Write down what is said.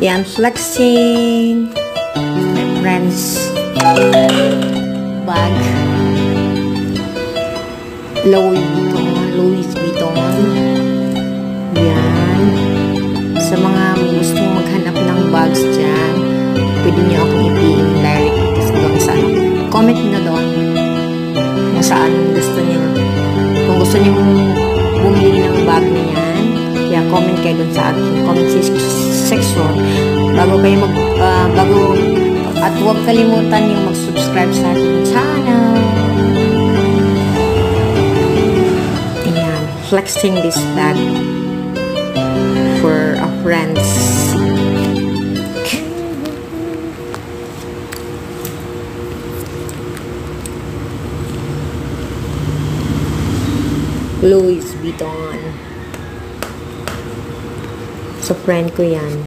Yan, flexing. My friends. Bag. Louis Vuitton. Louis Vuitton. Yan. Sa mga gustong maghanap ng bags dyan, pwede niyo akong i-PM direct doon sa comment na doon kung saan gusto niyo. Kung gusto niyo bumili ng bag na yan, kaya comment kayo doon sa aking comment section bago kayo mag ah, bago at huwag kalimutan yung mag-subscribe sa aking channel. Ayan, flexing this bag for a friends. Louis Vuitton. Sa friend ko yan.